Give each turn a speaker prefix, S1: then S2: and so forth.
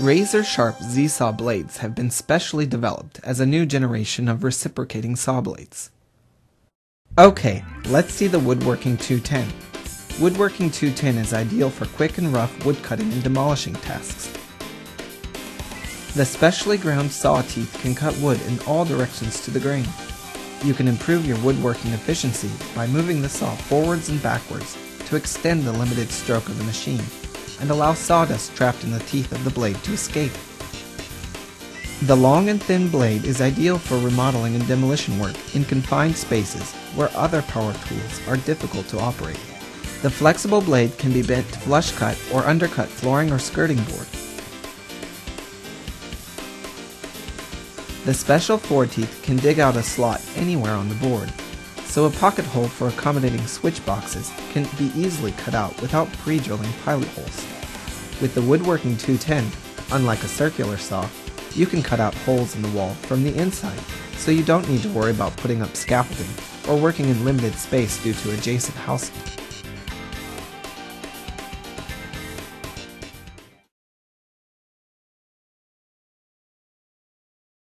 S1: Razor sharp Z-saw blades have been specially developed as a new generation of reciprocating saw blades. Okay, let's see the Woodworking 210. Woodworking 210 is ideal for quick and rough woodcutting and demolishing tasks. The specially ground saw teeth can cut wood in all directions to the grain. You can improve your woodworking efficiency by moving the saw forwards and backwards to extend the limited stroke of the machine and allow sawdust trapped in the teeth of the blade to escape. The long and thin blade is ideal for remodeling and demolition work in confined spaces where other power tools are difficult to operate. The flexible blade can be bent to flush cut or undercut flooring or skirting board. The special foreteeth can dig out a slot anywhere on the board, so a pocket hole for accommodating switch boxes can be easily cut out without pre-drilling pilot holes. With the Woodworking 210, unlike a circular saw, you can cut out holes in the wall from the inside, so you don't need to worry about putting up scaffolding or working in limited space due to adjacent housing.